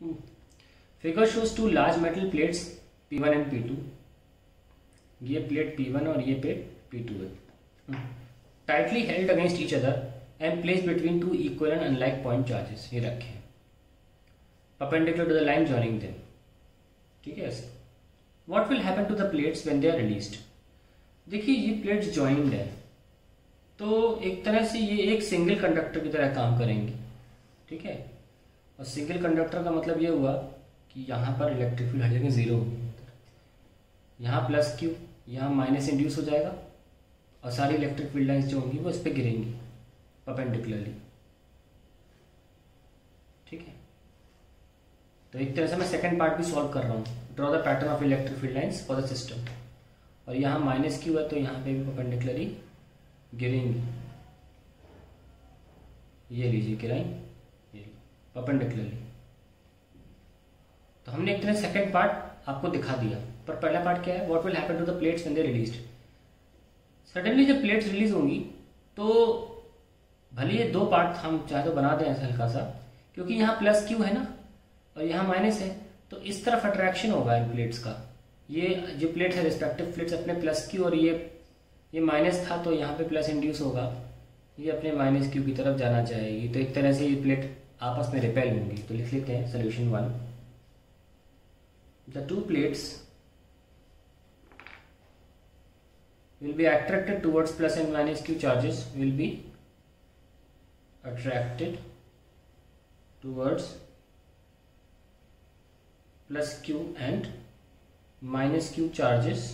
Figure shows two large metal plates P1 and P2 ये plate P1 और ये plate P2 है। Tightly held against each other and place between two equal and unlike point charges ये रखे perpendicular to the line joining them. ठीक है, ऐसे। What will happen to the plates when they are released देखिए, ये plates joined है। तो एक तरह से ये एक सिंगल कंडक्टर की तरह काम करेंगे। ठीक है? और सिंगल कंडक्टर का मतलब ये हुआ कि यहाँ पर इलेक्ट्रिक फ़ील्ड हर जगह ज़ीरो यहाँ प्लस क्यू यहाँ माइनस इंड्यूस हो जाएगा और सारी इलेक्ट्रिक फ़ील्ड लाइन्स जो होंगी वो इस पर गिरेंगी परपेंडिकुलरली ठीक है? तो एक तरह से मैं सेकेंड पार्ट भी सॉल्व कर रहा हूँ. Draw the pattern of electric field lines for the system और यहाँ माइनस क्यू है तो यहाँ पे भी परपेंडिकुलरली गिरेंगी. ये लीजिए गिराई परपेंडिकुलरली तो हमने एक तरह सेकंड पार्ट आपको दिखा दिया। पर पहला पार्ट क्या है? What will happen to the plates when they released suddenly जब प्लेट्स रिलीज़ होंगी तो भले ये दो पार्ट हम चाहे तो बना दें ऐसा हल्का सा क्योंकि यहाँ प्लस क्यू है ना, और यहाँ माइनस है तो इस तरफ़ अट्रैक्शन होगा इन प्लेट्स का। ये जो प्लेट है रिस्पेक्टिव प्लेट्स अपने प्लस क्यू और ये ये माइनस था तो यहाँ पे प्लस इंड्यूस होगा। ये अपने माइनस क्यू की तरफ़ जाना चाहेगी। तो एक तरह से ये प्लेट आपस में रिपेल होंगे तो लिख लेते हैं solution one the two plates will be attracted towards plus and minus Q charges will be attracted towards plus Q and minus Q charges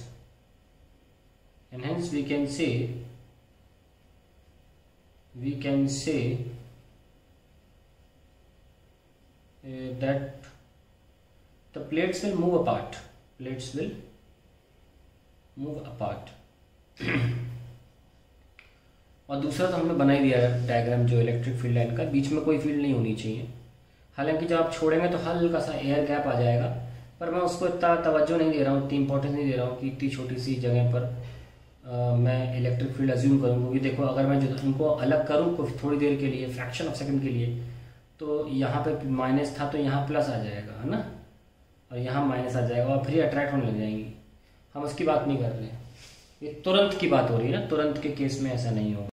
and hence we can say we can say that the plates will move apart. Plates will move apart. और दूसरा तो हमने बना ही दिया है diagram जो electric field line का। बीच में कोई फ़ील्ड नहीं होनी चाहिए। हालाँकि जब आप छोड़ेंगे तो हल्का सा एयर गैप आ जाएगा। पर मैं उसको इतना तवज्जो नहीं दे रहा हूँ इतनी इंपॉर्टेंस नहीं दे रहा हूँ कि इतनी छोटी सी जगह पर आ, मैं इलेक्ट्रिक फ़ील्ड अज्यूम करूँ। क्योंकि देखो अगर मैं जो उनको अलग करूँ थोड़ी देर के लिए फ्रैक्शन ऑफ़ सेकंड के लिए तो यहाँ पे माइनस था तो यहाँ प्लस आ जाएगा, है ना? और यहाँ माइनस आ जाएगा और फिर अट्रैक्ट होने लग जाएँगी। हम उसकी बात नहीं कर रहे। ये तुरंत की बात हो रही है ना? तुरंत के केस में ऐसा नहीं होगा।